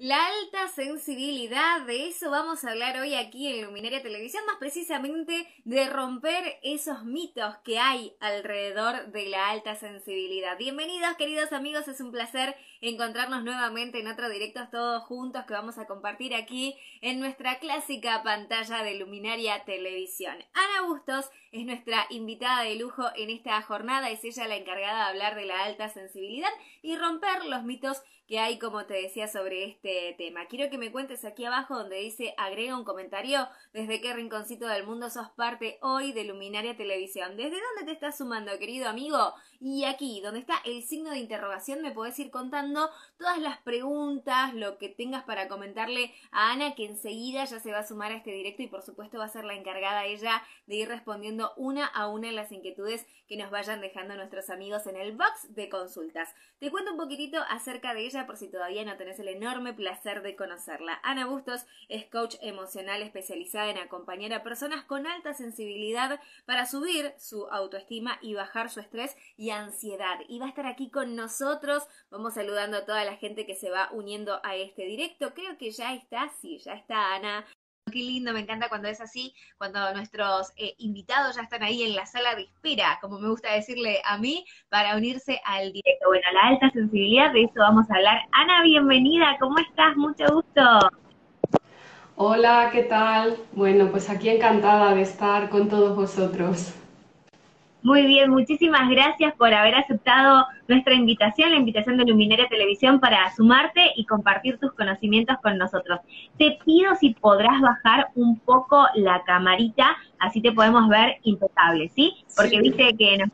La alta sensibilidad, de eso vamos a hablar hoy aquí en Luminaria Televisión, más precisamente de romper esos mitos que hay alrededor de la alta sensibilidad. Bienvenidos queridos amigos, es un placer encontrarnos nuevamente en otro directo todos juntos que vamos a compartir aquí en nuestra clásica pantalla de Luminaria Televisión. Ana Bustos es nuestra invitada de lujo en esta jornada, es ella la encargada de hablar de la alta sensibilidad y romper los mitos que hay, como te decía, sobre este tema. Quiero que me cuentes aquí abajo donde dice agrega un comentario desde qué rinconcito del mundo sos parte hoy de Luminaria Televisión. ¿Desde dónde te estás sumando, querido amigo? Y aquí, donde está el signo de interrogación, me podés ir contando todas las preguntas, lo que tengas para comentarle a Ana, que enseguida ya se va a sumar a este directo y por supuesto va a ser la encargada ella de ir respondiendo una a una las inquietudes que nos vayan dejando nuestros amigos en el box de consultas. Te cuento un poquitito acerca de ella por si todavía no tenés el enorme placer de conocerla. Ana Bustos es coach emocional especializada en acompañar a personas con alta sensibilidad para subir su autoestima y bajar su estrés ansiedad. Y va a estar aquí con nosotros. Vamos saludando a toda la gente que se va uniendo a este directo. Creo que ya está, sí, ya está Ana. Qué lindo, me encanta cuando es así, cuando nuestros eh, invitados ya están ahí en la sala de espera, como me gusta decirle a mí, para unirse al directo. Bueno, la alta sensibilidad, de eso vamos a hablar. Ana, bienvenida, ¿cómo estás? Mucho gusto. Hola, ¿qué tal? Bueno, pues aquí encantada de estar con todos vosotros. Muy bien, muchísimas gracias por haber aceptado nuestra invitación, la invitación de Luminaria Televisión para sumarte y compartir tus conocimientos con nosotros. Te pido si podrás bajar un poco la camarita, así te podemos ver impecable, ¿sí? Porque viste que nos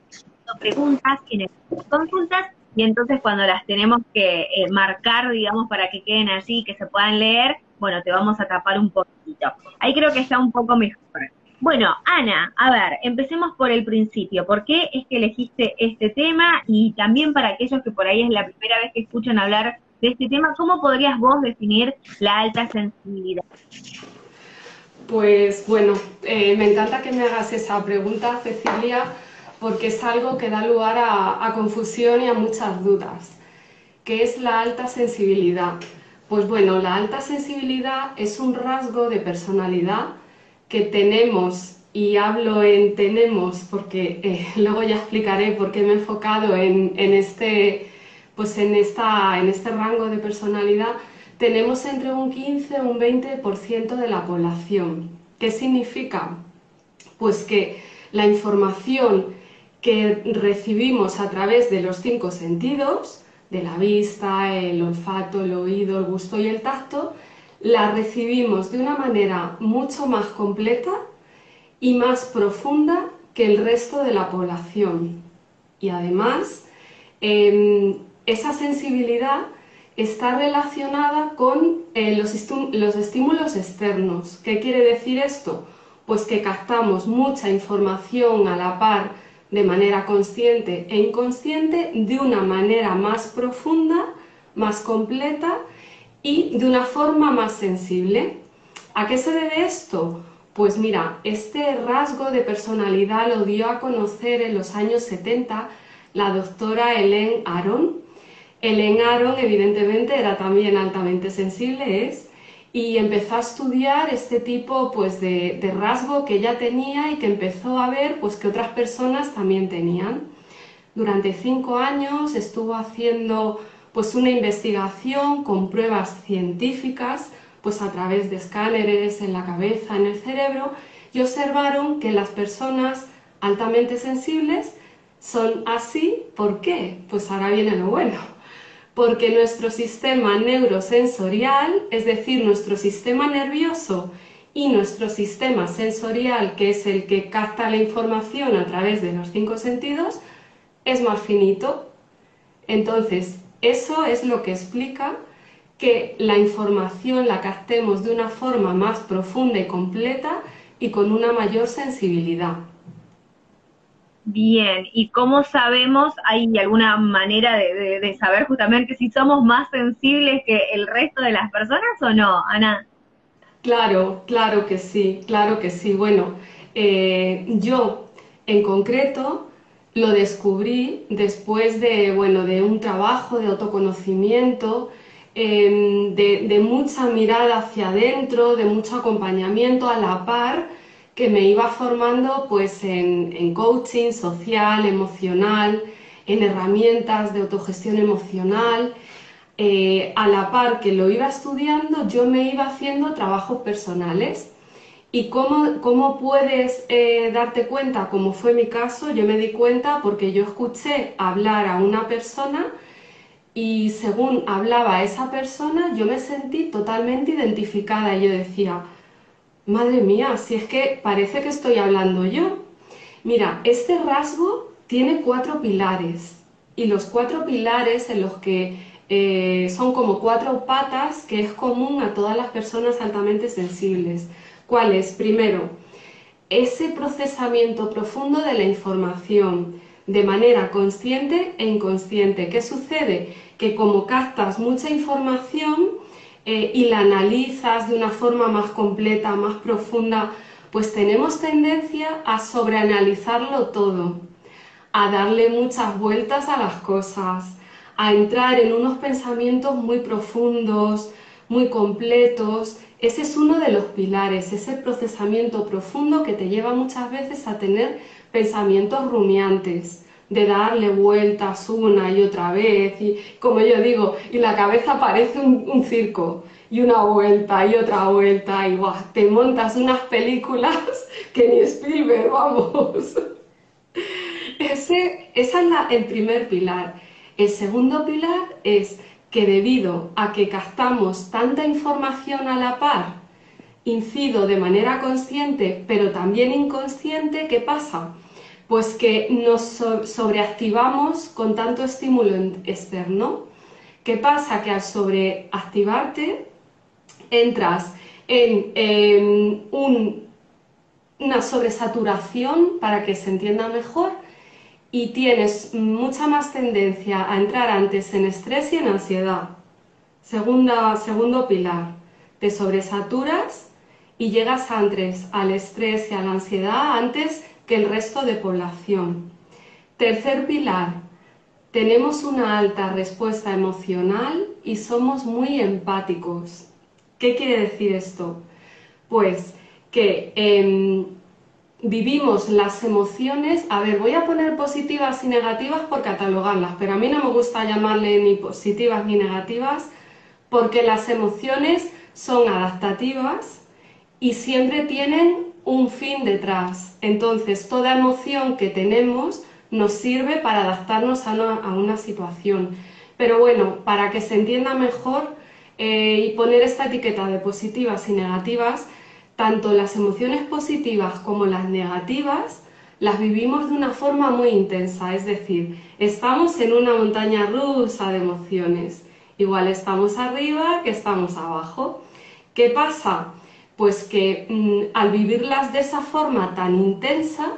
preguntas, que nos consultas, y entonces cuando las tenemos que eh, marcar, digamos, para que queden allí, que se puedan leer, bueno, te vamos a tapar un poquito. Ahí creo que está un poco mejor. Bueno, Ana, a ver, empecemos por el principio. ¿Por qué es que elegiste este tema? Y también para aquellos que por ahí es la primera vez que escuchan hablar de este tema, ¿cómo podrías vos definir la alta sensibilidad? Pues bueno, eh, me encanta que me hagas esa pregunta, Cecilia, porque es algo que da lugar a, a confusión y a muchas dudas. ¿Qué es la alta sensibilidad? Pues bueno, la alta sensibilidad es un rasgo de personalidad que tenemos, y hablo en tenemos porque eh, luego ya explicaré por qué me he enfocado en, este, pues en, esta, en este rango de personalidad, tenemos entre un 15 y un 20% de la población. ¿Qué significa? Pues que la información que recibimos a través de los cinco sentidos, de la vista, el olfato, el oído, el gusto y el tacto, la recibimos de una manera mucho más completa y más profunda que el resto de la población. Y además, em, esa sensibilidad está relacionada con eh, los, los estímulos externos. ¿Qué quiere decir esto? Pues que captamos mucha información a la par de manera consciente e inconsciente de una manera más profunda, más completa y de una forma más sensible. ¿A qué se debe esto? Pues mira, este rasgo de personalidad lo dio a conocer en los años 70 la doctora Helen Aron. Helen Aron evidentemente era también altamente sensible, es, y empezó a estudiar este tipo pues, de, de, rasgo que ella tenía y que empezó a ver pues, que otras personas también tenían. Durante cinco años estuvo haciendo pues una investigación con pruebas científicas, pues a través de escáneres en la cabeza, en el cerebro, y observaron que las personas altamente sensibles son así. ¿Por qué? Pues ahora viene lo bueno. Porque nuestro sistema neurosensorial, es decir, nuestro sistema nervioso y nuestro sistema sensorial, que es el que capta la información a través de los cinco sentidos, es más finito. Entonces, eso es lo que explica que la información la captemos de una forma más profunda y completa y con una mayor sensibilidad. Bien, ¿y cómo sabemos, hay alguna manera de, saber justamente si somos más sensibles que el resto de las personas o no, Ana? Claro, claro que sí, claro que sí. Bueno, eh, yo en concreto lo descubrí después de, bueno, de un trabajo de autoconocimiento em, de, mucha mirada hacia adentro, de mucho acompañamiento a la par, que me iba formando pues en, coaching social, emocional, en herramientas de autogestión emocional. Eh, a la par que lo iba estudiando, yo me iba haciendo trabajos personales. ¿Y cómo, cómo puedes eh, darte cuenta, como fue mi caso? Yo me di cuenta porque yo escuché hablar a una persona y según hablaba esa persona, yo me sentí totalmente identificada y yo decía, madre mía, si es que parece que estoy hablando yo. Mira, este rasgo tiene cuatro pilares y los cuatro pilares en los que eh, son como cuatro patas que es común a todas las personas altamente sensibles. ¿Cuál es? Primero, ese procesamiento profundo de la información de manera consciente e inconsciente. ¿Qué sucede? Que como captas mucha información eh, y la analizas de una forma más completa, más profunda, pues tenemos tendencia a sobreanalizarlo todo, a darle muchas vueltas a las cosas, a entrar en unos pensamientos muy profundos, muy completos. Ese es uno de los pilares, ese procesamiento profundo que te lleva muchas veces a tener pensamientos rumiantes, de darle vueltas una y otra vez, y como yo digo, y la cabeza parece un, circo, y una vuelta y otra vuelta, y te montas unas películas que ni Spielberg, vamos. Ese, ese es el primer pilar. El segundo pilar es que debido a que captamos tanta información a la par, incido de manera consciente, pero también inconsciente, ¿qué pasa? Pues que nos sobreactivamos con tanto estímulo externo. ¿Qué pasa? Que al sobreactivarte entras en, una sobresaturación, para que se entienda mejor, y tienes mucha más tendencia a entrar antes en estrés y en ansiedad. Segunda, segundo pilar, te sobresaturas y llegas antes al estrés y a la ansiedad antes que el resto de población. Tercer pilar, tenemos una alta respuesta emocional y somos muy empáticos. ¿Qué quiere decir esto? Pues que em, vivimos las emociones, a ver, voy a poner positivas y negativas por catalogarlas, pero a mí no me gusta llamarle ni positivas ni negativas porque las emociones son adaptativas y siempre tienen un fin detrás. Entonces, toda emoción que tenemos nos sirve para adaptarnos a una, situación. Pero bueno, para que se entienda mejor eh, y poner esta etiqueta de positivas y negativas, tanto las emociones positivas como las negativas las vivimos de una forma muy intensa, es decir, estamos en una montaña rusa de emociones. Igual estamos arriba que estamos abajo. ¿Qué pasa? Pues que mm, al vivirlas de esa forma tan intensa,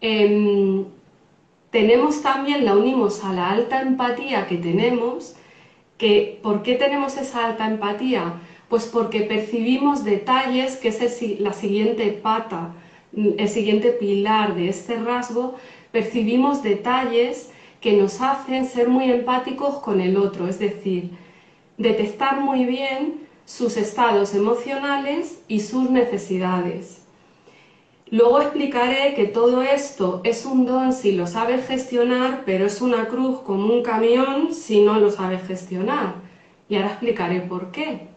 em, tenemos también, la unimos a la alta empatía que tenemos, que ¿por qué tenemos esa alta empatía? Pues porque percibimos detalles, que es la siguiente pata, el siguiente pilar de este rasgo, percibimos detalles que nos hacen ser muy empáticos con el otro, es decir, detectar muy bien sus estados emocionales y sus necesidades. Luego explicaré que todo esto es un don si lo sabes gestionar, pero es una cruz como un camión si no lo sabes gestionar. Y ahora explicaré por qué.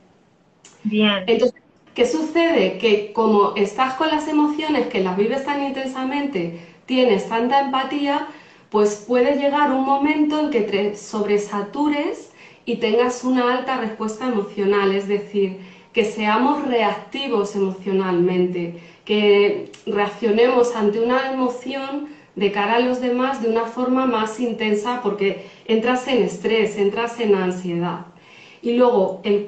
Bien. Entonces, ¿qué sucede? Que como estás con las emociones, que las vives tan intensamente, tienes tanta empatía, pues puede llegar un momento en que te sobresatures y tengas una alta respuesta emocional, es decir, que seamos reactivos emocionalmente, que reaccionemos ante una emoción de cara a los demás de una forma más intensa porque entras en estrés, entras en ansiedad. Y luego el,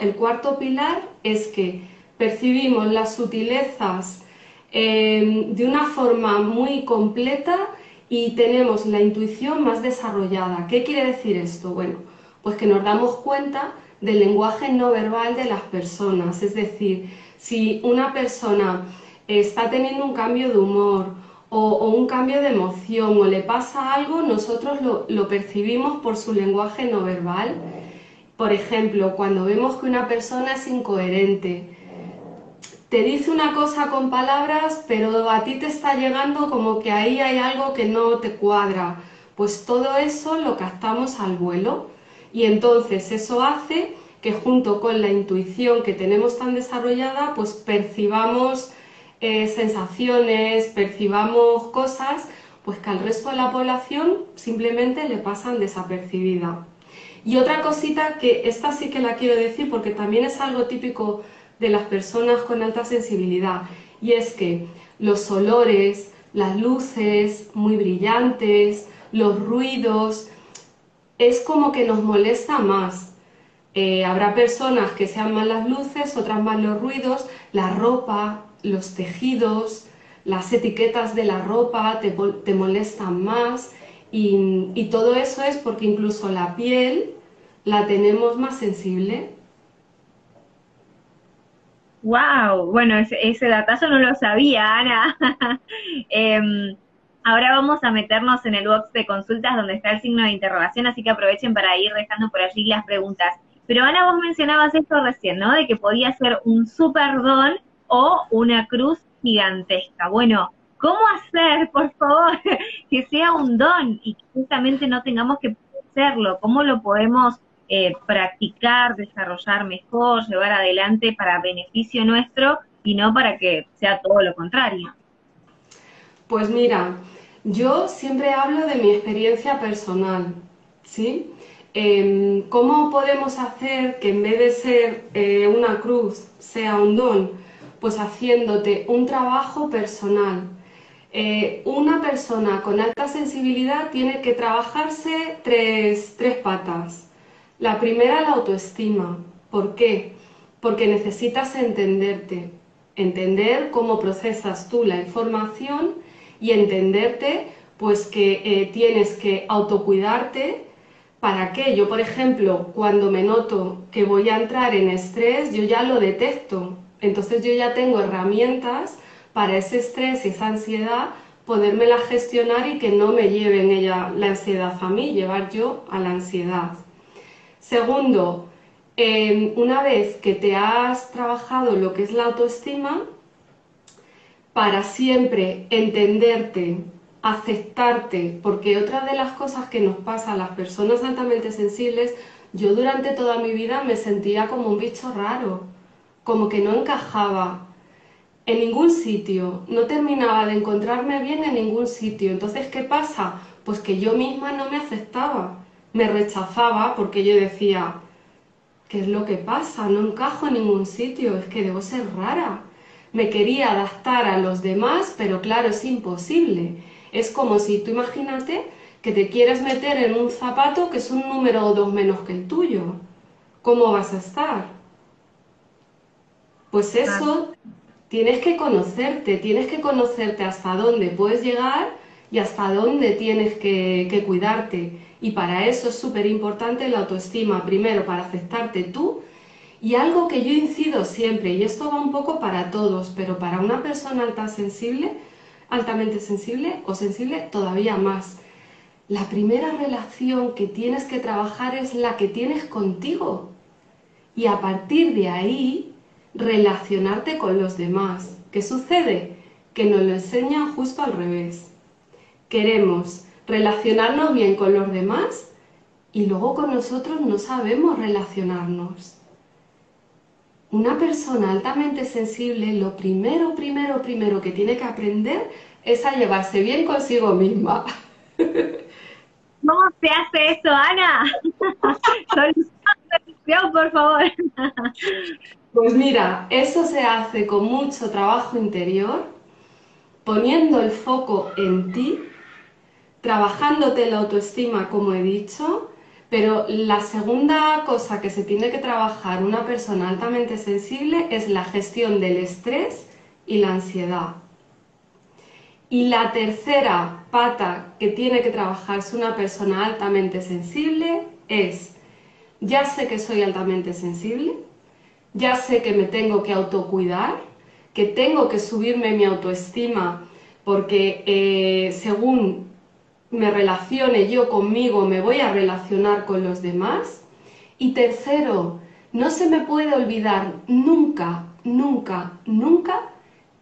el cuarto pilar es que percibimos las sutilezas em, de una forma muy completa y tenemos la intuición más desarrollada. ¿Qué quiere decir esto? Bueno, pues que nos damos cuenta del lenguaje no verbal de las personas. Es decir, si una persona está teniendo un cambio de humor o, un cambio de emoción o le pasa algo, nosotros lo, lo percibimos por su lenguaje no verbal Por ejemplo, cuando vemos que una persona es incoherente, te dice una cosa con palabras, pero a ti te está llegando como que ahí hay algo que no te cuadra. Pues todo eso lo captamos al vuelo y entonces eso hace que junto con la intuición que tenemos tan desarrollada, pues percibamos eh, sensaciones, percibamos cosas, pues que al resto de la población simplemente le pasan desapercibida. Y otra cosita que esta sí que la quiero decir porque también es algo típico de las personas con alta sensibilidad y es que los olores, las luces muy brillantes, los ruidos, es como que nos molesta más. Eh, habrá personas que sean más las luces, otras más los ruidos, la ropa, los tejidos, las etiquetas de la ropa te, molestan más y, y todo eso es porque incluso la piel la tenemos más sensible Wow, bueno, ese, ese, datazo no lo sabía, Ana. Em, ahora vamos a meternos en el box de consultas donde está el signo de interrogación, así que aprovechen para ir dejando por allí las preguntas. Pero Ana, vos mencionabas esto recién, ¿no? De que podía ser un super don o una cruz gigantesca. Bueno, ¿cómo hacer, por favor, que sea un don y que justamente no tengamos que hacerlo? ¿Cómo lo podemos eh, practicar, desarrollar mejor, llevar adelante para beneficio nuestro y no para que sea todo lo contrario. Pues mira, yo siempre hablo de mi experiencia personal, ¿sí? Em, ¿Cómo podemos hacer que en vez de ser eh, una cruz sea un don? Pues haciéndote un trabajo personal. Eh, una persona con alta sensibilidad tiene que trabajarse tres, tres patas. La primera, la autoestima. ¿Por qué? Porque necesitas entenderte, entender cómo procesas tú la información y entenderte pues que eh, tienes que autocuidarte. ¿Para qué? Yo, por ejemplo, cuando me noto que voy a entrar en estrés, yo ya lo detecto. Entonces yo ya tengo herramientas para ese estrés y esa ansiedad podérmela gestionar y que no me lleven ella la ansiedad a mí, llevar yo a la ansiedad. Segundo, em, una vez que te has trabajado lo que es la autoestima, para siempre entenderte, aceptarte, porque otra de las cosas que nos pasa a las personas altamente sensibles, yo durante toda mi vida me sentía como un bicho raro, como que no encajaba en ningún sitio, no terminaba de encontrarme bien en ningún sitio. Entonces, ¿qué pasa? Pues que yo misma no me aceptaba me rechazaba porque yo decía, ¿qué es lo que pasa? No encajo en ningún sitio, es que debo ser rara. Me quería adaptar a los demás, pero claro, es imposible. Es como si tú imagínate que te quieres meter en un zapato que es un número o dos menos que el tuyo. ¿Cómo vas a estar? Pues eso, tienes que conocerte, tienes que conocerte hasta dónde puedes llegar y hasta dónde tienes que, que cuidarte y para eso es súper importante la autoestima, primero para aceptarte tú y algo que yo incido siempre, y esto va un poco para todos, pero para una persona alta sensible, altamente sensible o sensible todavía más. La primera relación que tienes que trabajar es la que tienes contigo. Y a partir de ahí, relacionarte con los demás. ¿Qué sucede? Que nos lo enseñan justo al revés. Queremos relacionarnos bien con los demás y luego con nosotros no sabemos relacionarnos. Una persona altamente sensible, lo primero, primero, primero que tiene que aprender es a llevarse bien consigo misma. ¿Cómo se hace eso, Ana? Solución, por favor. Pues mira, eso se hace con mucho trabajo interior, poniendo el foco en ti trabajándote la autoestima, como he dicho, pero la segunda cosa que se tiene que trabajar una persona altamente sensible es la gestión del estrés y la ansiedad. Y la tercera pata que tiene que trabajarse una persona altamente sensible es, ya sé que soy altamente sensible, ya sé que me tengo que autocuidar, que tengo que subirme mi autoestima porque eh, según me relacione yo conmigo, me voy a relacionar con los demás Y tercero, no se me puede olvidar nunca, nunca, nunca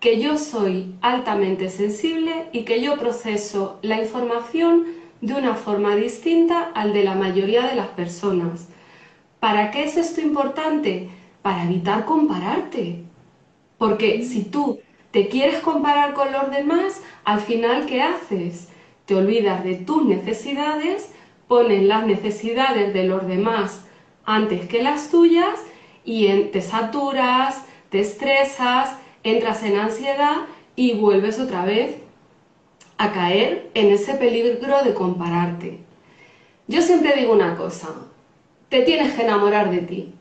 que yo soy altamente sensible y que yo proceso la información de una forma distinta al de la mayoría de las personas. ¿Para qué es esto importante? Para evitar compararte. Porque si tú te quieres comparar con los demás, al final, ¿qué haces? Te olvidas de tus necesidades, pones las necesidades de los demás antes que las tuyas y te saturas, te estresas, entras en ansiedad y vuelves otra vez a caer en ese peligro de compararte. Yo siempre digo una cosa, te tienes que enamorar de ti.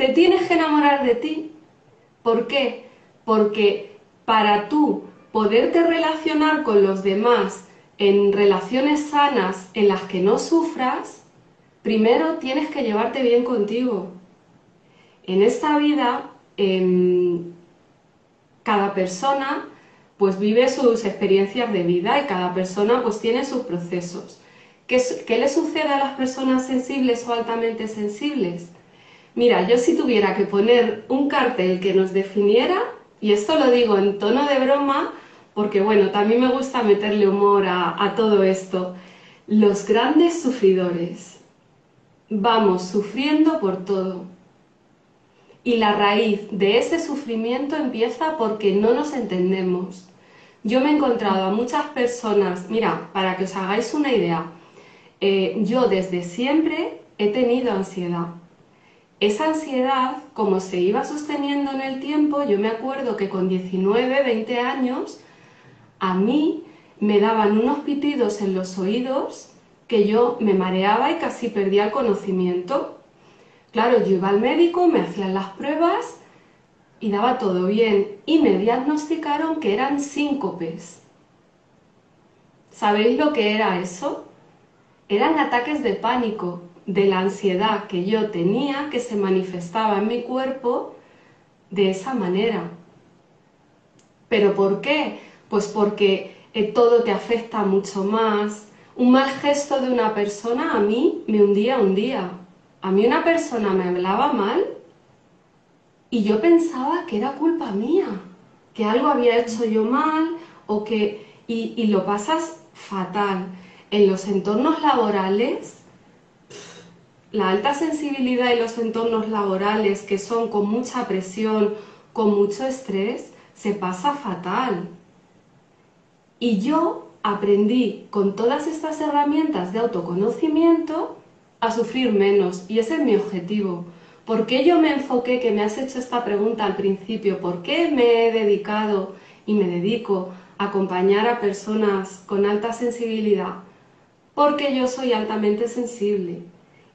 Te tienes que enamorar de ti. ¿Por qué? Porque para tú poderte relacionar con los demás en relaciones sanas en las que no sufras, primero tienes que llevarte bien contigo. En esta vida, em, cada persona pues vive sus experiencias de vida y cada persona pues tiene sus procesos. ¿Qué, ¿Qué, le sucede a las personas sensibles o altamente sensibles? Mira, yo si tuviera que poner un cartel que nos definiera, y esto lo digo en tono de broma, porque bueno, también me gusta meterle humor a, todo esto, los grandes sufridores. Vamos sufriendo por todo. Y la raíz de ese sufrimiento empieza porque no nos entendemos. Yo me he encontrado a muchas personas, mira, para que os hagáis una idea, eh, yo desde siempre he tenido ansiedad. Esa ansiedad, como se iba sosteniendo en el tiempo, yo me acuerdo que con 19, 20 años, a mí me daban unos pitidos en los oídos que yo me mareaba y casi perdía el conocimiento. Claro, yo iba al médico, me hacían las pruebas y daba todo bien y me diagnosticaron que eran síncopes. ¿Sabéis lo que era eso? Eran ataques de pánico, de la ansiedad que yo tenía que se manifestaba en mi cuerpo de esa manera. ¿Pero por qué? Pues porque eh, todo te afecta mucho más. Un mal gesto de una persona a mí me hundía un día. A mí una persona me hablaba mal y yo pensaba que era culpa mía, que algo había hecho yo mal o que... y, y lo pasas fatal. En los entornos laborales, la alta sensibilidad y los entornos laborales que son con mucha presión, con mucho estrés, se pasa fatal. Y yo aprendí con todas estas herramientas de autoconocimiento a sufrir menos y ese es mi objetivo ¿Por qué yo me enfoqué, que me has hecho esta pregunta al principio, por qué me he dedicado y me dedico a acompañar a personas con alta sensibilidad? Porque yo soy altamente sensible.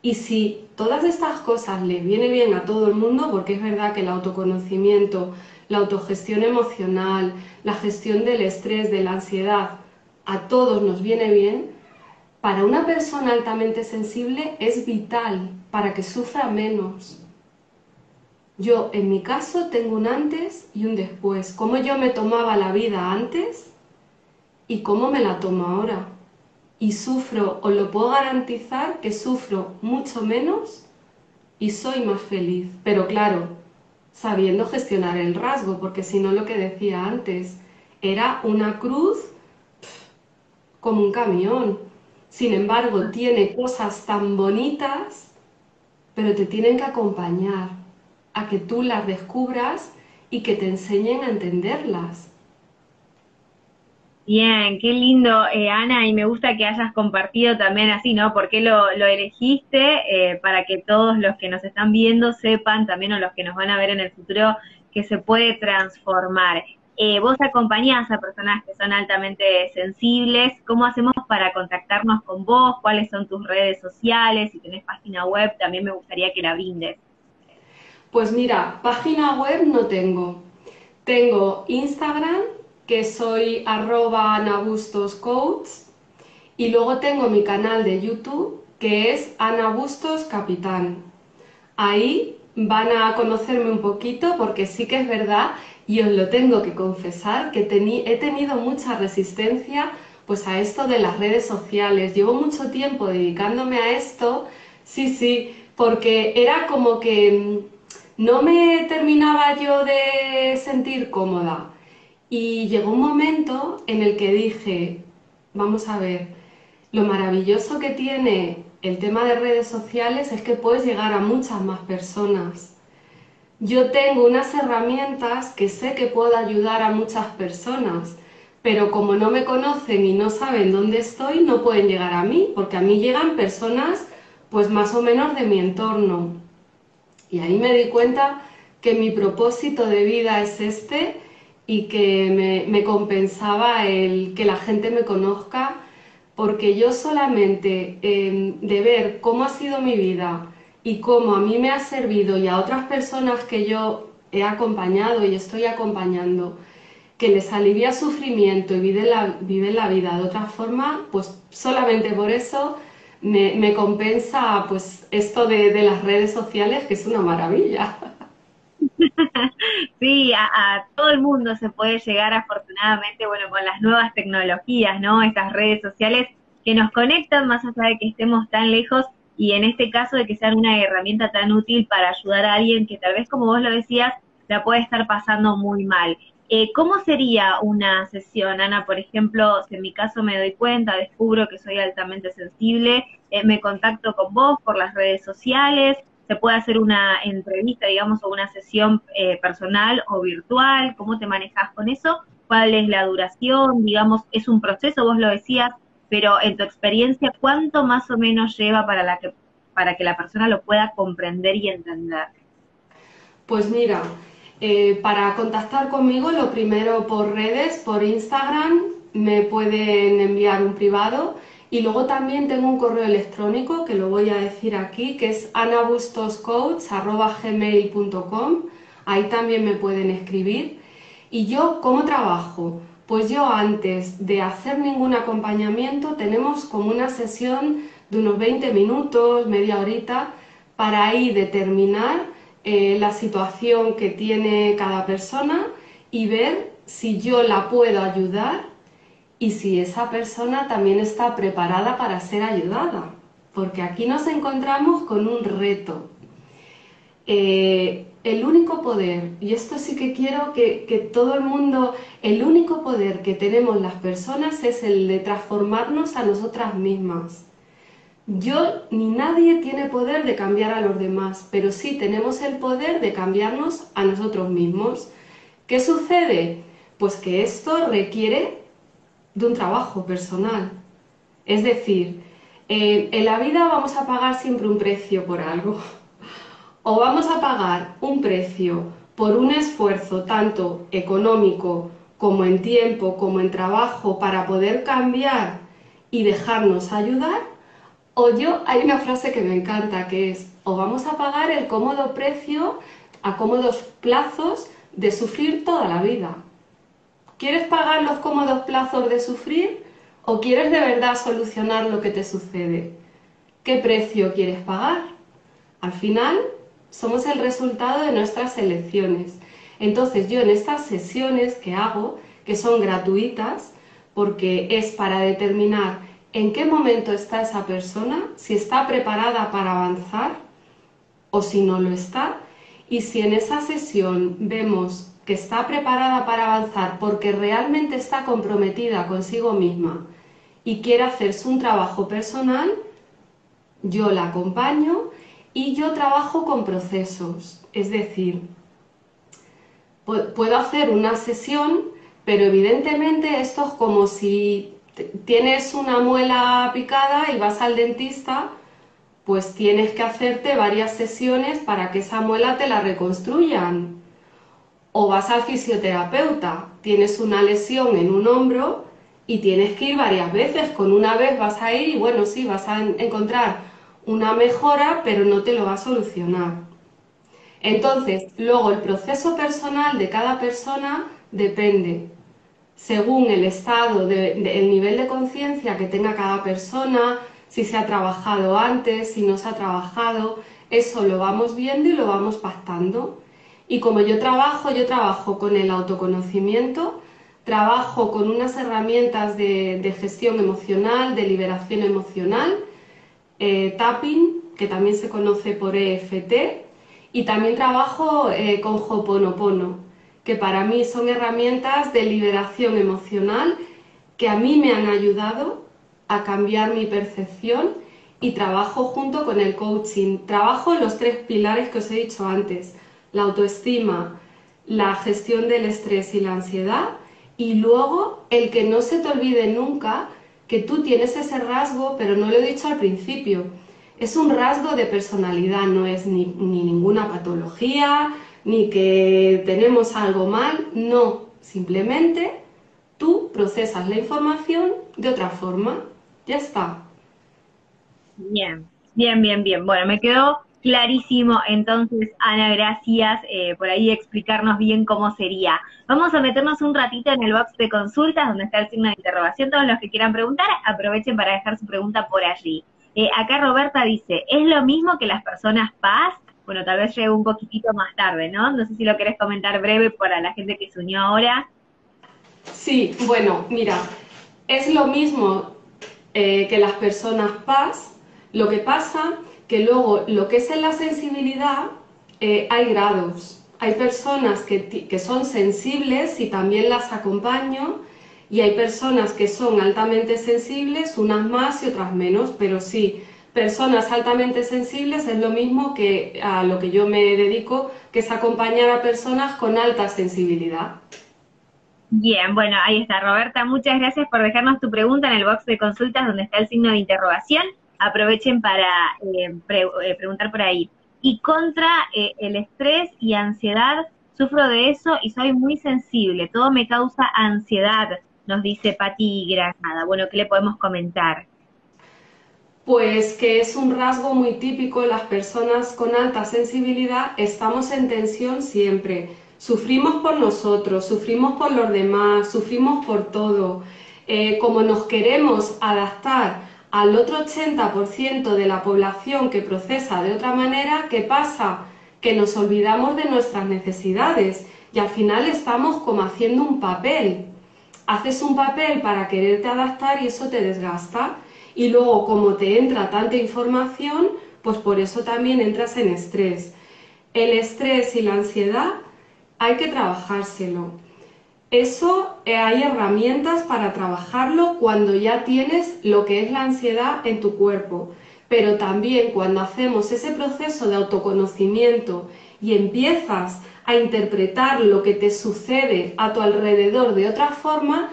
Y si todas estas cosas le viene bien a todo el mundo, porque es verdad que el autoconocimiento, la autogestión emocional, la gestión del estrés, de la ansiedad, a todos nos viene bien, para una persona altamente sensible es vital para que sufra menos, yo, en mi caso, tengo un antes y un después. Cómo yo me tomaba la vida antes y cómo me la tomo ahora. Y sufro, os lo puedo garantizar, que sufro mucho menos y soy más feliz. Pero claro, sabiendo gestionar el rasgo, porque si no lo que decía antes, era una cruz como un camión. Sin embargo, tiene cosas tan bonitas, pero te tienen que acompañar a que tú las descubras y que te enseñen a entenderlas. Bien, qué lindo, eh, Ana, y me gusta que hayas compartido también así, ¿no? ¿Por qué lo, elegiste? Eh, para que todos los que nos están viendo sepan, también o los que nos van a ver en el futuro, que se puede transformar. Eh, vos acompañás a personas que son altamente sensibles. ¿Cómo hacemos para contactarnos con vos? ¿Cuáles son tus redes sociales? Si tenés página web, también me gustaría que la brindes. Pues mira, página web no tengo. Tengo Instagram, que soy arroba anabustoscoach, y luego tengo mi canal de YouTube, que es Ana Capitán. Ahí van a conocerme un poquito porque sí que es verdad y os lo tengo que confesar que he tenido mucha resistencia pues a esto de las redes sociales. Llevo mucho tiempo dedicándome a esto Sí, sí, porque era como que mm, no me terminaba yo de sentir cómoda. Y llegó un momento en el que dije, vamos a ver, lo maravilloso que tiene el tema de redes sociales es que puedes llegar a muchas más personas. Yo tengo unas herramientas que sé que puedo ayudar a muchas personas, pero como no me conocen y no saben dónde estoy, no pueden llegar a mí, porque a mí llegan personas pues más o menos de mi entorno. Y ahí me di cuenta que mi propósito de vida es este y que me, compensaba el que la gente me conozca, porque yo solamente em, de ver cómo ha sido mi vida y cómo a mí me ha servido y a otras personas que yo he acompañado y estoy acompañando, que les alivia sufrimiento y viven la, vida de otra forma, pues solamente por eso me, compensa pues esto de, las redes sociales, que es una maravilla. Sí, a, todo el mundo se puede llegar afortunadamente, bueno, con las nuevas tecnologías, ¿no? Estas redes sociales que nos conectan más allá de que estemos tan lejos y en este caso de que sean una herramienta tan útil para ayudar a alguien que tal vez, como vos lo decías, la puede estar pasando muy mal. Eh, ¿Cómo sería una sesión, Ana? Por ejemplo, si en mi caso me doy cuenta, descubro que soy altamente sensible, eh, me contacto con vos por las redes sociales, se puede hacer una entrevista, digamos, o una sesión eh, personal o virtual, ¿cómo te manejas con eso? ¿Cuál es la duración? Digamos, es un proceso, vos lo decías, pero en tu experiencia, ¿cuánto más o menos lleva para, la que, para que la persona lo pueda comprender y entender? Pues mira, eh, para contactar conmigo, lo primero por redes, por Instagram, me pueden enviar un privado y luego también tengo un correo electrónico que lo voy a decir aquí, que es anabustoscoach.gmail.com. Ahí también me pueden escribir. ¿Y yo cómo trabajo? Pues yo antes de hacer ningún acompañamiento tenemos como una sesión de unos 20 minutos, media horita, para ahí determinar eh, la situación que tiene cada persona y ver si yo la puedo ayudar y si esa persona también está preparada para ser ayudada. Porque aquí nos encontramos con un reto. Eh, el único poder, y esto sí que quiero que, que, todo el mundo, el único poder que tenemos las personas es el de transformarnos a nosotras mismas. Yo ni nadie tiene poder de cambiar a los demás, pero sí tenemos el poder de cambiarnos a nosotros mismos. ¿Qué sucede? Pues que esto requiere de un trabajo personal. Es decir, eh, en la vida vamos a pagar siempre un precio por algo. O vamos a pagar un precio por un esfuerzo tanto económico como en tiempo, como en trabajo, para poder cambiar y dejarnos ayudar. O yo, hay una frase que me encanta, que es, o vamos a pagar el cómodo precio a cómodos plazos de sufrir toda la vida. ¿Quieres pagar los cómodos plazos de sufrir o quieres de verdad solucionar lo que te sucede? ¿Qué precio quieres pagar? Al final, somos el resultado de nuestras elecciones. Entonces yo en estas sesiones que hago, que son gratuitas, porque es para determinar en qué momento está esa persona, si está preparada para avanzar o si no lo está, y si en esa sesión vemos que está preparada para avanzar porque realmente está comprometida consigo misma y quiere hacerse un trabajo personal, yo la acompaño y yo trabajo con procesos. Es decir, puedo hacer una sesión, pero evidentemente esto es como si tienes una muela picada y vas al dentista, pues tienes que hacerte varias sesiones para que esa muela te la reconstruyan o vas al fisioterapeuta, tienes una lesión en un hombro y tienes que ir varias veces. Con una vez vas a ir y bueno, sí, vas a encontrar una mejora, pero no te lo va a solucionar. Entonces, luego el proceso personal de cada persona depende según el estado, el nivel de conciencia que tenga cada persona, si se ha trabajado antes, si no se ha trabajado, eso lo vamos viendo y lo vamos pactando. Y como yo trabajo, yo trabajo con el autoconocimiento, trabajo con unas herramientas de, gestión emocional, de liberación emocional, eh, tapping, que también se conoce por EFT, y también trabajo eh, con Hoponopono, que para mí son herramientas de liberación emocional que a mí me han ayudado a cambiar mi percepción y trabajo junto con el coaching. Trabajo los tres pilares que os he dicho antes, la autoestima, la gestión del estrés y la ansiedad y luego el que no se te olvide nunca que tú tienes ese rasgo, pero no lo he dicho al principio, es un rasgo de personalidad, no es ni, ninguna patología, ni que tenemos algo mal, no, simplemente tú procesas la información de otra forma, ya está. Bien, bien, bien, bien. Bueno, me quedó clarísimo. Entonces, Ana, gracias eh, por ahí explicarnos bien cómo sería. Vamos a meternos un ratito en el box de consultas donde está el signo de interrogación. Todos los que quieran preguntar, aprovechen para dejar su pregunta por allí. Eh, acá Roberta dice, ¿es lo mismo que las personas paz? Bueno, tal vez llegue un poquitito más tarde, ¿no? No sé si lo querés comentar breve para la gente que se unió ahora. Sí, bueno, mira, es lo mismo eh, que las personas paz. Lo que pasa que luego lo que es en la sensibilidad eh, hay grados. Hay personas que, que son sensibles y también las acompaño y hay personas que son altamente sensibles, unas más y otras menos, pero sí, personas altamente sensibles es lo mismo que a lo que yo me dedico, que es acompañar a personas con alta sensibilidad. Bien, bueno, ahí está Roberta, muchas gracias por dejarnos tu pregunta en el box de consultas donde está el signo de interrogación. Aprovechen para eh, eh, preguntar por ahí. Y contra eh, el estrés y ansiedad, sufro de eso y soy muy sensible, todo me causa ansiedad nos dice Pati Granada. Bueno, ¿qué le podemos comentar? Pues que es un rasgo muy típico en las personas con alta sensibilidad, estamos en tensión siempre. Sufrimos por nosotros, sufrimos por los demás, sufrimos por todo. Como nos queremos adaptar al otro 80% de la población que procesa de otra manera, ¿qué pasa? Que nos olvidamos de nuestras necesidades y al final estamos como haciendo un papel haces un papel para quererte adaptar y eso te desgasta. Y luego, como te entra tanta información, pues por eso también entras en estrés. El estrés y la ansiedad hay que trabajárselo. Eso eh, hay herramientas para trabajarlo cuando ya tienes lo que es la ansiedad en tu cuerpo. Pero también cuando hacemos ese proceso de autoconocimiento y empiezas a interpretar lo que te sucede a tu alrededor de otra forma,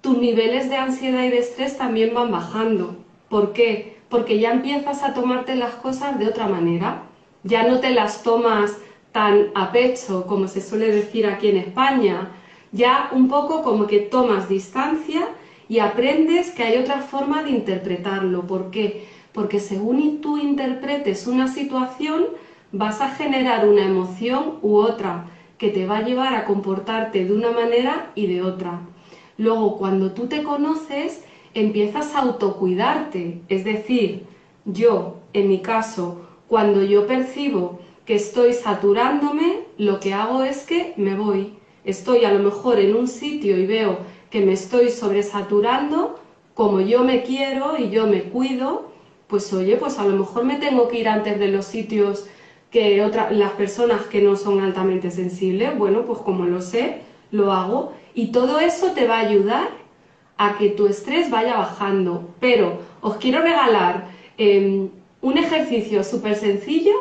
tus niveles de ansiedad y de estrés también van bajando. ¿Por qué? Porque ya empiezas a tomarte las cosas de otra manera. Ya no te las tomas tan a pecho como se suele decir aquí en España. Ya un poco como que tomas distancia y aprendes que hay otra forma de interpretarlo. ¿Por qué? Porque según tú interpretes una situación, vas a generar una emoción u otra que te va a llevar a comportarte de una manera y de otra. Luego, cuando tú te conoces, empiezas a autocuidarte. Es decir, yo, en mi caso, cuando yo percibo que estoy saturándome, lo que hago es que me voy. Estoy a lo mejor en un sitio y veo que me estoy sobresaturando, como yo me quiero y yo me cuido, pues oye, pues a lo mejor me tengo que ir antes de los sitios que otra, las personas que no son altamente sensibles, bueno, pues como lo sé, lo hago y todo eso te va a ayudar a que tu estrés vaya bajando. Pero os quiero regalar em, un ejercicio súper sencillo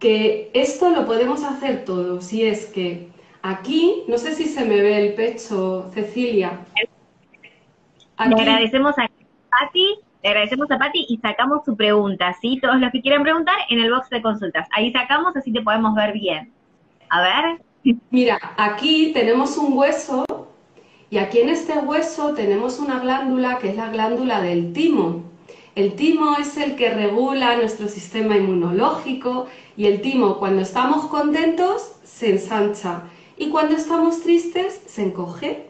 que esto lo podemos hacer todos y es que aquí, no sé si se me ve el pecho, Cecilia. Le agradecemos a Pati le agradecemos a Patti y sacamos su pregunta, ¿sí? Todos los que quieran preguntar en el box de consultas. Ahí sacamos, así te podemos ver bien. A ver. Mira, aquí tenemos un hueso y aquí en este hueso tenemos una glándula que es la glándula del timo. El timo es el que regula nuestro sistema inmunológico y el timo cuando estamos contentos se ensancha y cuando estamos tristes se encoge.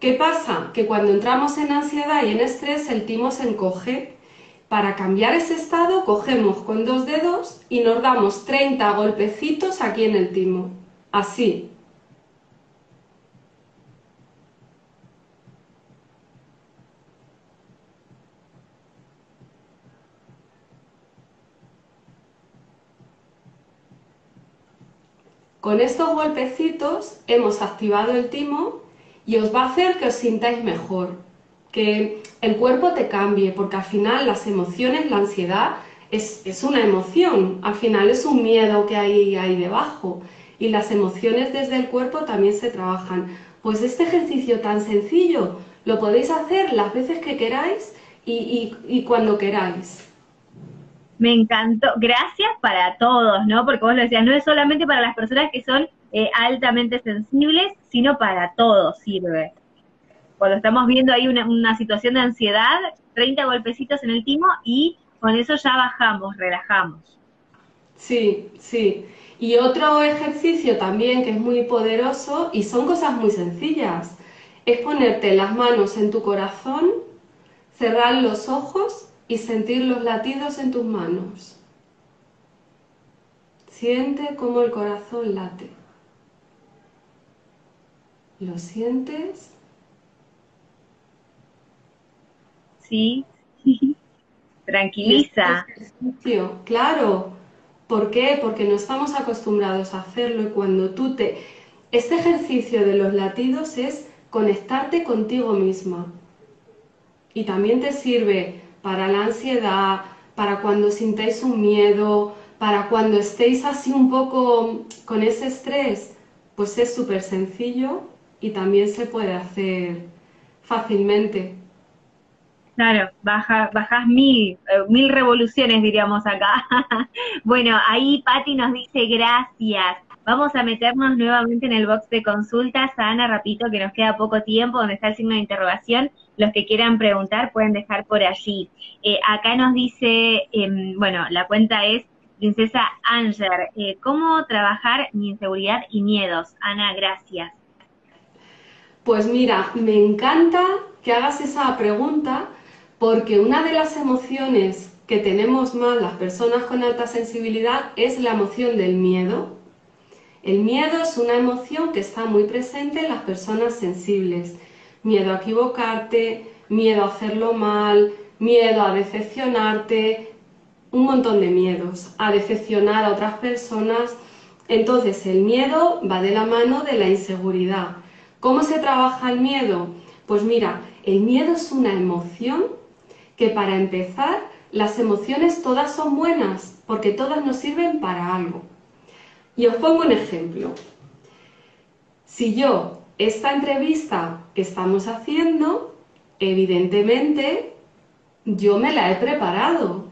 ¿Qué pasa? Que cuando entramos en ansiedad y en estrés, el timo se encoge. Para cambiar ese estado, cogemos con dos dedos y nos damos 30 golpecitos aquí en el timo. Así. Con estos golpecitos hemos activado el timo y os va a hacer que os sintáis mejor, que el cuerpo te cambie, porque al final las emociones, la ansiedad es, es una emoción, al final es un miedo que hay ahí debajo y las emociones desde el cuerpo también se trabajan. Pues este ejercicio tan sencillo lo podéis hacer las veces que queráis y, cuando queráis. Me encantó. Gracias para todos, ¿no? Porque vos lo decías, no es solamente para las personas que son eh, altamente sensibles, sino para todos sirve. Cuando estamos viendo ahí una, una situación de ansiedad, 30 golpecitos en el timo y con eso ya bajamos, relajamos. Sí, sí. Y otro ejercicio también que es muy poderoso y son cosas muy sencillas es ponerte las manos en tu corazón, cerrar los ojos y sentir los latidos en tus manos. Siente cómo el corazón late. ¿Lo sientes? Sí, tranquiliza. Este claro. ¿Por qué? Porque no estamos acostumbrados a hacerlo y cuando tú te... Este ejercicio de los latidos es conectarte contigo misma. Y también te sirve para la ansiedad, para cuando sintáis un miedo, para cuando estéis así un poco con ese estrés, pues es súper sencillo y también se puede hacer fácilmente. Claro, baja, bajas mil, eh, mil revoluciones diríamos acá. bueno, ahí Patti nos dice gracias. Vamos a meternos nuevamente en el box de consultas. Ana, rapito, que nos queda poco tiempo, donde está el signo de interrogación. Los que quieran preguntar pueden dejar por allí. Eh, acá nos dice, em, bueno, la cuenta es Princesa Anger. Eh, ¿Cómo trabajar mi inseguridad y miedos? Ana, gracias. Pues mira, me encanta que hagas esa pregunta porque una de las emociones que tenemos más las personas con alta sensibilidad es la emoción del miedo. El miedo es una emoción que está muy presente en las personas sensibles. Miedo a equivocarte, miedo a hacerlo mal, miedo a decepcionarte, un montón de miedos, a decepcionar a otras personas. Entonces el miedo va de la mano de la inseguridad. ¿Cómo se trabaja el miedo? Pues mira, el miedo es una emoción que para empezar las emociones todas son buenas porque todas nos sirven para algo. Y os pongo un ejemplo. Si yo, esta entrevista que estamos haciendo, evidentemente, yo me la he preparado.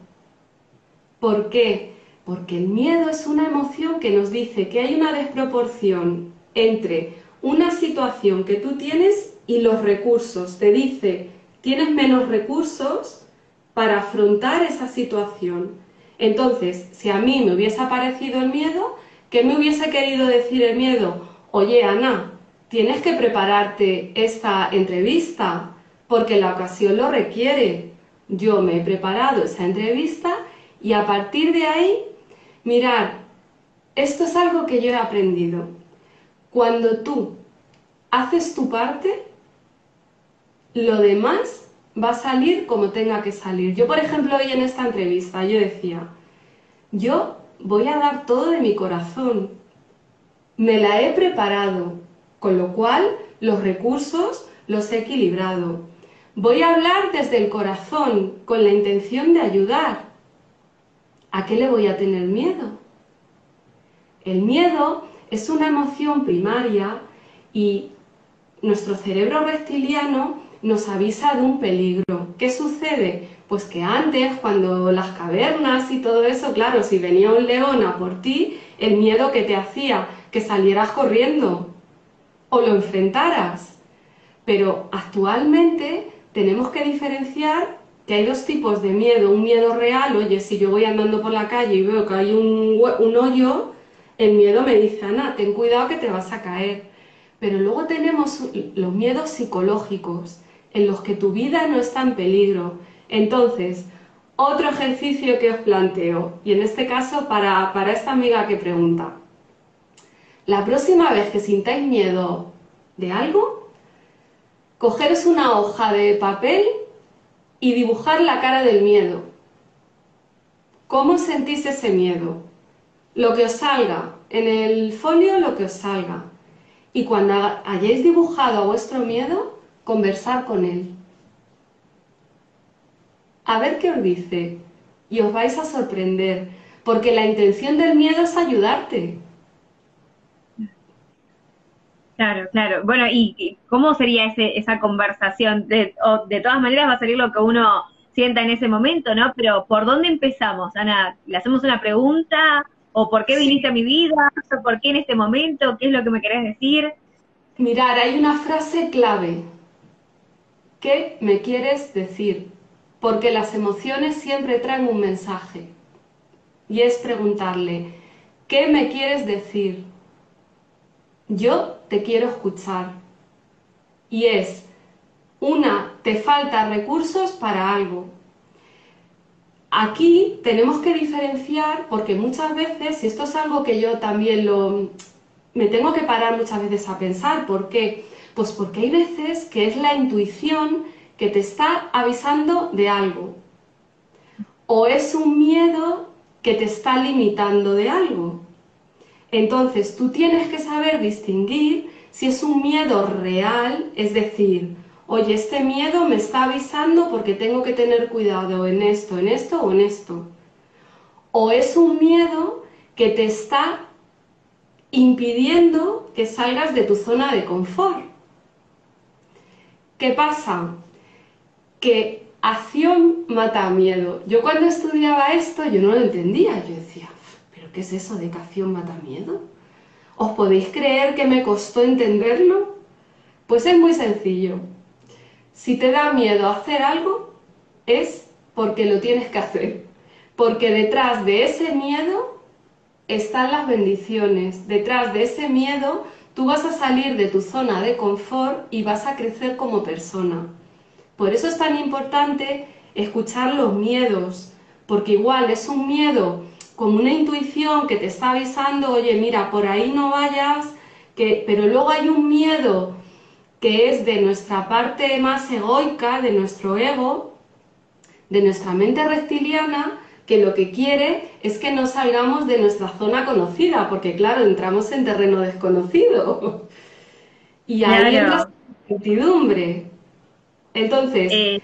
¿Por qué? Porque el miedo es una emoción que nos dice que hay una desproporción entre una situación que tú tienes y los recursos. Te dice, tienes menos recursos para afrontar esa situación. Entonces, si a mí me hubiese aparecido el miedo, ¿Qué me hubiese querido decir el miedo? Oye, Ana, tienes que prepararte esta entrevista porque la ocasión lo requiere. Yo me he preparado esa entrevista y a partir de ahí, mirar, esto es algo que yo he aprendido. Cuando tú haces tu parte, lo demás va a salir como tenga que salir. Yo, por ejemplo, hoy en esta entrevista, yo decía, yo voy a dar todo de mi corazón. Me la he preparado, con lo cual los recursos los he equilibrado. Voy a hablar desde el corazón, con la intención de ayudar. ¿A qué le voy a tener miedo? El miedo es una emoción primaria y nuestro cerebro reptiliano nos avisa de un peligro. ¿Qué sucede? Pues que antes, cuando las cavernas y todo eso, claro, si venía un león a por ti, el miedo que te hacía que salieras corriendo o lo enfrentaras. Pero actualmente tenemos que diferenciar que hay dos tipos de miedo. Un miedo real, oye, si yo voy andando por la calle y veo que hay un, hoyo, el miedo me dice, Ana, ten cuidado que te vas a caer. Pero luego tenemos los miedos psicológicos, en los que tu vida no está en peligro, entonces, otro ejercicio que os planteo, y en este caso para, esta amiga que pregunta, la próxima vez que sintáis miedo de algo, cogeros una hoja de papel y dibujar la cara del miedo. ¿Cómo sentís ese miedo? lo que os salga, en el folio lo que os salga. Y cuando hayáis dibujado a vuestro miedo, conversar con él. A ver qué os dice. Y os vais a sorprender, porque la intención del miedo es ayudarte. Claro, claro. Bueno, ¿y cómo sería ese, esa conversación? De, de todas maneras va a salir lo que uno sienta en ese momento, ¿no? Pero ¿por dónde empezamos, Ana? ¿Le hacemos una pregunta? ¿O por qué viniste a mi vida? ¿O por qué en este momento? ¿Qué es lo que me querés decir? Mirar, hay una frase clave. ¿Qué me quieres decir? Porque las emociones siempre traen un mensaje. Y es preguntarle, ¿qué me quieres decir? Yo te quiero escuchar. Y es, una, te faltan recursos para algo. Aquí tenemos que diferenciar porque muchas veces, y esto es algo que yo también lo, me tengo que parar muchas veces a pensar, ¿por qué? Pues porque hay veces que es la intuición que te está avisando de algo. O es un miedo que te está limitando de algo. Entonces tú tienes que saber distinguir si es un miedo real, es decir, oye, este miedo me está avisando porque tengo que tener cuidado en esto, en esto o en esto. O es un miedo que te está impidiendo que salgas de tu zona de confort. ¿Qué pasa? Que acción mata miedo. Yo cuando estudiaba esto yo no lo entendía. Yo decía, ¿pero qué es eso de que acción mata miedo? ¿Os podéis creer que me costó entenderlo? Pues es muy sencillo. Si te da miedo hacer algo, es porque lo tienes que hacer. Porque detrás de ese miedo están las bendiciones. Detrás de ese miedo tú vas a salir de tu zona de confort y vas a crecer como persona. Por eso es tan importante escuchar los miedos, porque igual es un miedo como una intuición que te está avisando, oye, mira, por ahí no vayas, que, pero luego hay un miedo que es de nuestra parte más egoica, de nuestro ego, de nuestra mente reptiliana, que lo que quiere es que no salgamos de nuestra zona conocida, porque claro, entramos en terreno desconocido. Y ahí entra la incertidumbre. Entonces, eh.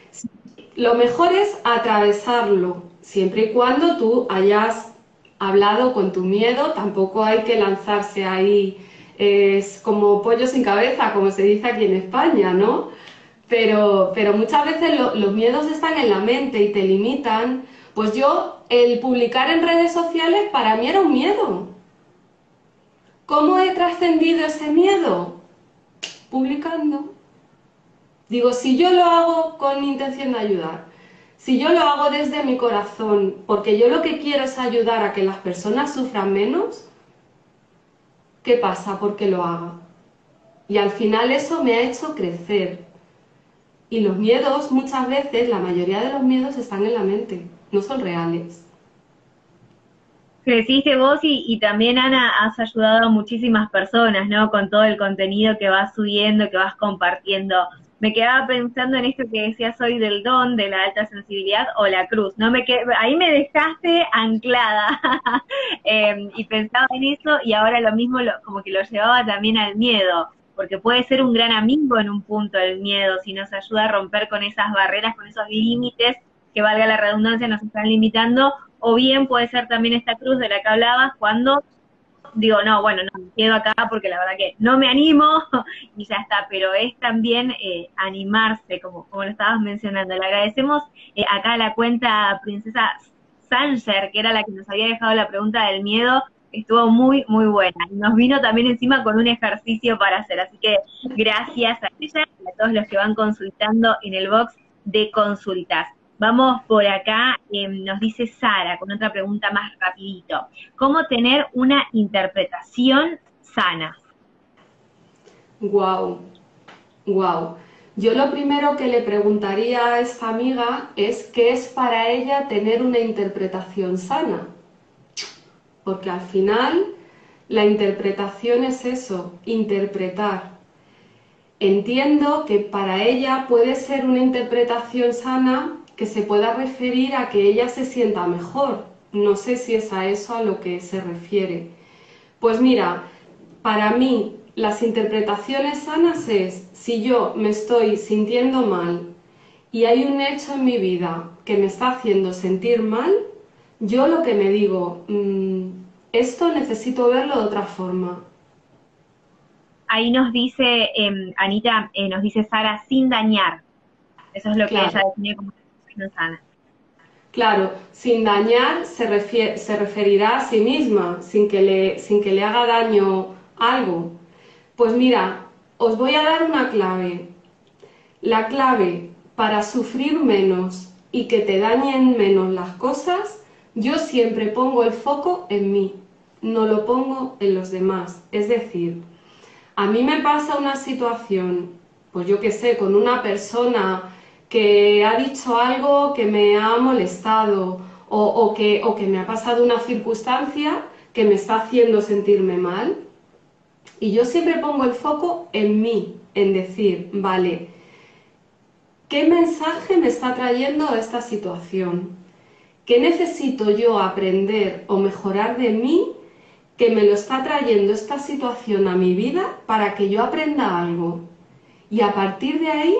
lo mejor es atravesarlo, siempre y cuando tú hayas hablado con tu miedo, tampoco hay que lanzarse ahí, es como pollo sin cabeza, como se dice aquí en España, ¿no? Pero, pero muchas veces los miedos están en la mente y te limitan pues yo, el publicar en redes sociales para mí era un miedo. ¿Cómo he trascendido ese miedo? Publicando. Digo, si yo lo hago con intención de ayudar, si yo lo hago desde mi corazón, porque yo lo que quiero es ayudar a que las personas sufran menos, ¿qué pasa porque lo haga? Y al final eso me ha hecho crecer. Y los miedos, muchas veces, la mayoría de los miedos están en la mente no son reales. Creciste vos y, también, Ana, has ayudado a muchísimas personas, ¿no? Con todo el contenido que vas subiendo, que vas compartiendo. Me quedaba pensando en esto que decías hoy del don, de la alta sensibilidad o la cruz, ¿no? Me ahí me dejaste anclada em, y pensaba en eso y ahora lo mismo como que lo llevaba también al miedo, porque puede ser un gran amigo en un punto el miedo si nos ayuda a romper con esas barreras, con esos límites que valga la redundancia, nos están limitando, o bien puede ser también esta cruz de la que hablabas cuando digo, no, bueno, no, me quedo acá porque la verdad que no me animo y ya está, pero es también eh, animarse, como, como lo estabas mencionando. Le agradecemos eh, acá a la cuenta Princesa Sanger, que era la que nos había dejado la pregunta del miedo, estuvo muy, muy buena. Nos vino también encima con un ejercicio para hacer, así que gracias a ella y a todos los que van consultando en el box de consultas. Vamos por acá, em, nos dice Sara con otra pregunta más rapidito. ¿Cómo tener una interpretación sana? Wow, wow. Yo lo primero que le preguntaría a esta amiga es qué es para ella tener una interpretación sana. Porque al final la interpretación es eso, interpretar. Entiendo que para ella puede ser una interpretación sana que se pueda referir a que ella se sienta mejor. No sé si es a eso a lo que se refiere. Pues mira, para mí las interpretaciones sanas es si yo me estoy sintiendo mal y hay un hecho en mi vida que me está haciendo sentir mal, yo lo que me digo, mm, esto necesito verlo de otra forma. Ahí nos dice, em, Anita, eh, nos dice Sara, sin dañar. Eso es lo que ella define como Claro, sin dañar se, se, referirá a sí misma, sin que, le, sin que le haga daño algo. Pues mira, os voy a dar una clave. La clave para sufrir menos y que te dañen menos las cosas, yo siempre pongo el foco en mí, no lo pongo en los demás. Es decir, a mí me pasa una situación, pues yo qué sé, con una persona que ha dicho algo que me ha molestado o, que, me ha pasado una circunstancia que me está haciendo sentirme mal. Y yo siempre pongo el foco en mí, en decir, vale, ¿qué mensaje me está trayendo esta situación? ¿Qué necesito yo aprender o mejorar de mí que me lo está trayendo esta situación a mi vida para que yo aprenda algo? Y a partir de ahí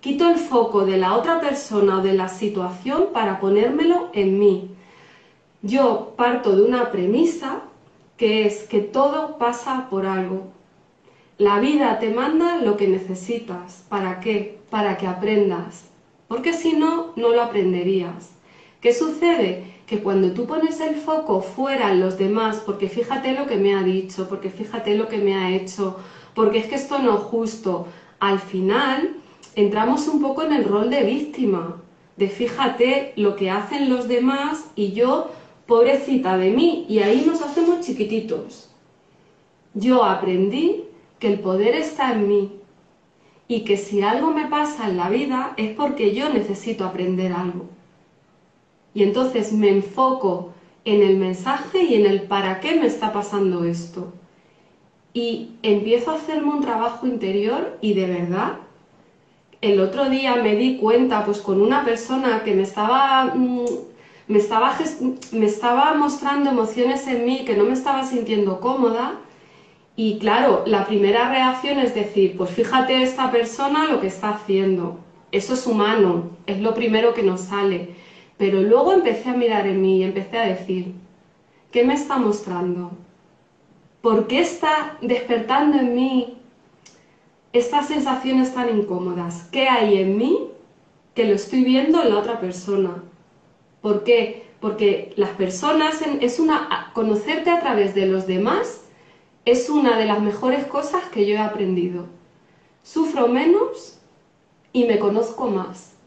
Quito el foco de la otra persona o de la situación para ponérmelo en mí. Yo parto de una premisa que es que todo pasa por algo. La vida te manda lo que necesitas. ¿Para qué? Para que aprendas. Porque si no, no lo aprenderías. ¿Qué sucede? Que cuando tú pones el foco fuera en los demás, porque fíjate lo que me ha dicho, porque fíjate lo que me ha hecho, porque es que esto no es justo, al final entramos un poco en el rol de víctima, de fíjate lo que hacen los demás y yo, pobrecita de mí, y ahí nos hacemos chiquititos. Yo aprendí que el poder está en mí y que si algo me pasa en la vida es porque yo necesito aprender algo. Y entonces me enfoco en el mensaje y en el para qué me está pasando esto. Y empiezo a hacerme un trabajo interior y de verdad el otro día me di cuenta, pues con una persona que me estaba, mm, me estaba, me estaba mostrando emociones en mí que no me estaba sintiendo cómoda. Y claro, la primera reacción es decir, pues fíjate esta persona lo que está haciendo. Eso es humano, es lo primero que nos sale. Pero luego empecé a mirar en mí y empecé a decir, ¿qué me está mostrando? ¿Por qué está despertando en mí estas sensaciones tan incómodas, ¿qué hay en mí que lo estoy viendo en la otra persona? ¿Por qué? Porque las personas es una conocerte a través de los demás es una de las mejores cosas que yo he aprendido. Sufro menos y me conozco más.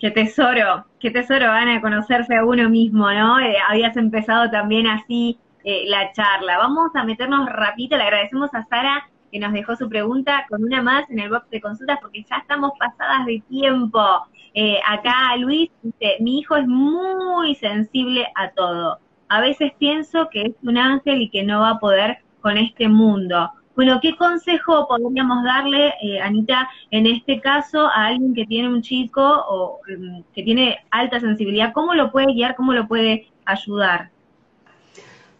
Qué tesoro, qué tesoro, Ana, conocerse a uno mismo, ¿no? Eh, habías empezado también así eh, la charla. Vamos a meternos rapidito, le agradecemos a Sara que nos dejó su pregunta con una más en el box de consultas porque ya estamos pasadas de tiempo. Eh, acá Luis dice, mi hijo es muy sensible a todo. A veces pienso que es un ángel y que no va a poder con este mundo. Bueno, ¿qué consejo podríamos darle, eh, Anita, en este caso a alguien que tiene un chico o em, que tiene alta sensibilidad? ¿Cómo lo puede guiar? ¿Cómo lo puede ayudar?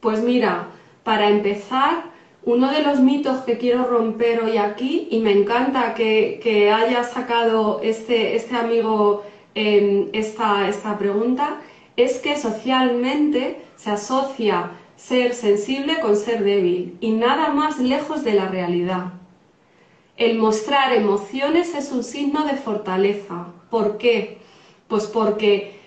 Pues mira, para empezar, uno de los mitos que quiero romper hoy aquí, y me encanta que, haya sacado este, este amigo em, esta, esta pregunta, es que socialmente se asocia ser sensible con ser débil y nada más lejos de la realidad. El mostrar emociones es un signo de fortaleza. ¿Por qué? Pues porque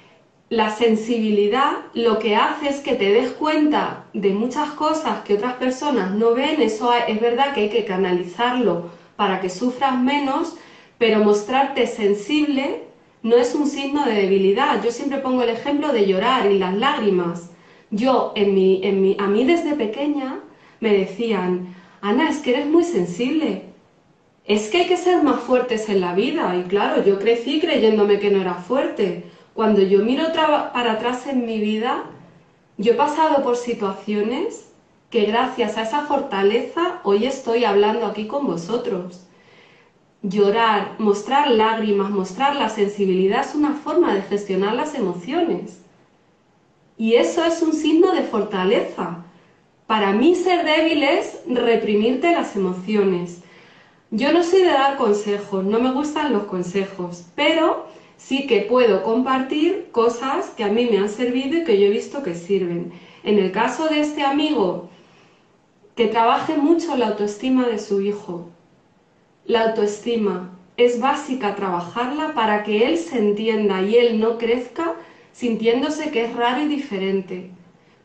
la sensibilidad lo que hace es que te des cuenta de muchas cosas que otras personas no ven, eso es verdad que hay que canalizarlo para que sufras menos, pero mostrarte sensible no es un signo de debilidad. Yo siempre pongo el ejemplo de llorar y las lágrimas. Yo, en mi, en mi, a mí desde pequeña me decían, Ana, es que eres muy sensible. Es que hay que ser más fuertes en la vida. Y claro, yo crecí creyéndome que no era fuerte cuando yo miro para atrás en mi vida, yo he pasado por situaciones que gracias a esa fortaleza hoy estoy hablando aquí con vosotros. Llorar, mostrar lágrimas, mostrar la sensibilidad es una forma de gestionar las emociones. Y eso es un signo de fortaleza. Para mí ser débil es reprimirte las emociones. Yo no soy de dar consejos, no me gustan los consejos, pero sí que puedo compartir cosas que a mí me han servido y que yo he visto que sirven. En el caso de este amigo, que trabaje mucho la autoestima de su hijo. La autoestima es básica trabajarla para que él se entienda y él no crezca sintiéndose que es raro y diferente,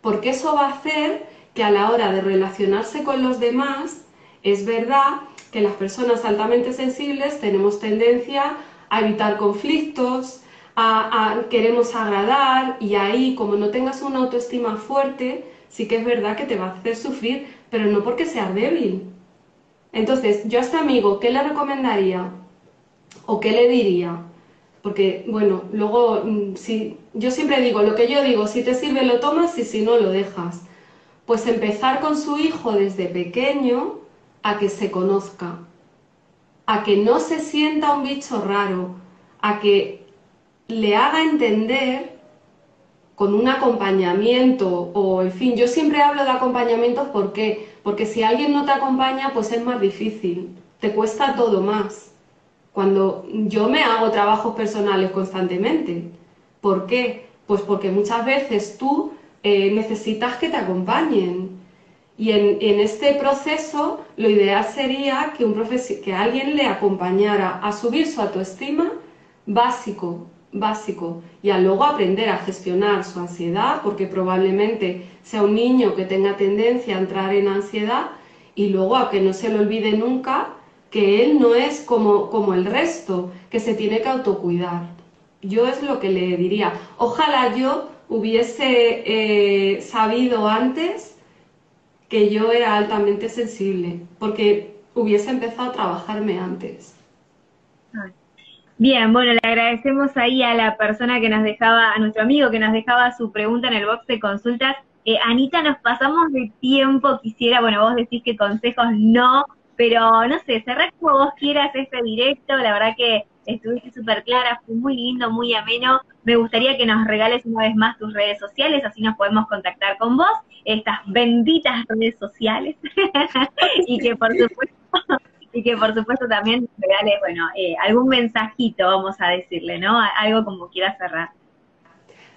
porque eso va a hacer que a la hora de relacionarse con los demás, es verdad que las personas altamente sensibles tenemos tendencia a evitar conflictos, a, queremos agradar y ahí como no tengas una autoestima fuerte, sí que es verdad que te va a hacer sufrir, pero no porque seas débil. Entonces, yo a este amigo, ¿qué le recomendaría? ¿O qué le diría? Porque, bueno, luego, mm, si, yo siempre digo, lo que yo digo, si te sirve lo tomas y si no lo dejas. Pues empezar con su hijo desde pequeño a que se conozca, a que no se sienta un bicho raro, a que le haga entender con un acompañamiento o, en fin, yo siempre hablo de acompañamientos ¿por qué? Porque si alguien no te acompaña, pues es más difícil, te cuesta todo más. Cuando yo me hago trabajos personales constantemente, ¿por qué? Pues porque muchas veces tú eh, necesitas que te acompañen. Y en, este proceso lo ideal sería que, un que alguien le acompañara a subir su autoestima básico, básico y a luego aprender a gestionar su ansiedad, porque probablemente sea un niño que tenga tendencia a entrar en ansiedad y luego a que no se le olvide nunca que él no es como, como el resto, que se tiene que autocuidar. Yo es lo que le diría. Ojalá yo hubiese eh, sabido antes que yo era altamente sensible, porque hubiese empezado a trabajarme antes. Bien, bueno, le agradecemos ahí a la persona que nos dejaba, a nuestro amigo que nos dejaba su pregunta en el box de consultas. Eh, Anita, nos pasamos de tiempo, quisiera, bueno, vos decís que consejos no, pero no sé, cerrar como vos quieras este directo, la verdad que estuviste súper clara, fue muy lindo, muy ameno. Me gustaría que nos regales una vez más tus redes sociales, así nos podemos contactar con vos, estas benditas redes sociales, y que por supuesto y que por supuesto también regales, bueno, eh, algún mensajito, vamos a decirle, ¿no? Algo como quiera cerrar.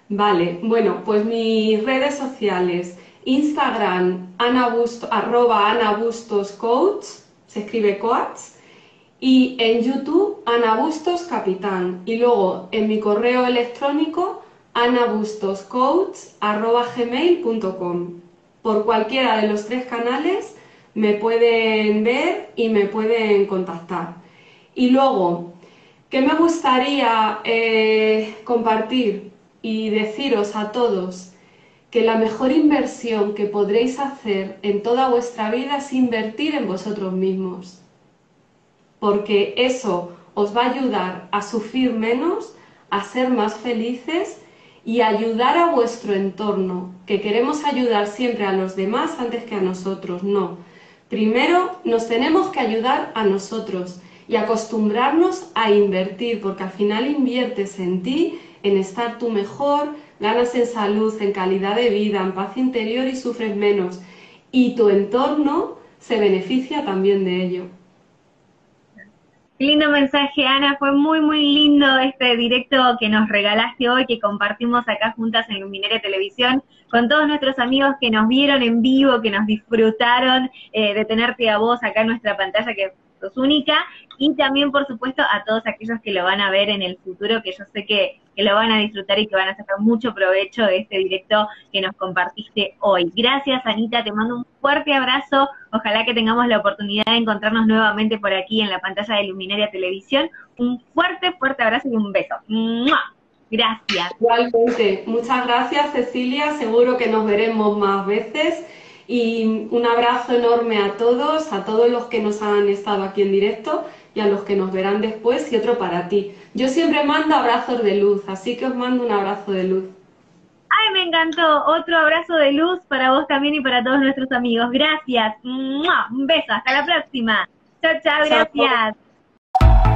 Vale, bueno, pues mis redes sociales, Instagram, arroba Ana Coach, se escribe coach, y en YouTube, Ana Bustos Capitán, y luego en mi correo electrónico, anabustoscoach, arroba gmail.com. Por cualquiera de los tres canales me pueden ver y me pueden contactar. Y luego, ¿qué me gustaría eh, compartir y deciros a todos? Que la mejor inversión que podréis hacer en toda vuestra vida es invertir en vosotros mismos. Porque eso os va a ayudar a sufrir menos, a ser más felices y ayudar a vuestro entorno, que queremos ayudar siempre a los demás antes que a nosotros, no Primero nos tenemos que ayudar a nosotros y acostumbrarnos a invertir, porque al final inviertes en ti, en estar tú mejor, ganas en salud, en calidad de vida, en paz interior y sufres menos. Y tu entorno se beneficia también de ello. Lindo mensaje, Ana. Fue muy, muy lindo este directo que nos regalaste hoy, que compartimos acá juntas en Luminaria Televisión, con todos nuestros amigos que nos vieron en vivo, que nos disfrutaron eh, de tenerte a vos acá en nuestra pantalla, que única, y también, por supuesto, a todos aquellos que lo van a ver en el futuro, que yo sé que, que lo van a disfrutar y que van a sacar mucho provecho de este directo que nos compartiste hoy. Gracias, Anita, te mando un fuerte abrazo. Ojalá que tengamos la oportunidad de encontrarnos nuevamente por aquí en la pantalla de Luminaria Televisión. Un fuerte, fuerte abrazo y un beso. Gracias. Igualmente. Muchas gracias, Cecilia. Seguro que nos veremos más veces. Y un abrazo enorme a todos, a todos los que nos han estado aquí en directo y a los que nos verán después y otro para ti. Yo siempre mando abrazos de luz, así que os mando un abrazo de luz. Ay, me encantó. Otro abrazo de luz para vos también y para todos nuestros amigos. Gracias. Un beso. Hasta la próxima. Chao, chao. Gracias.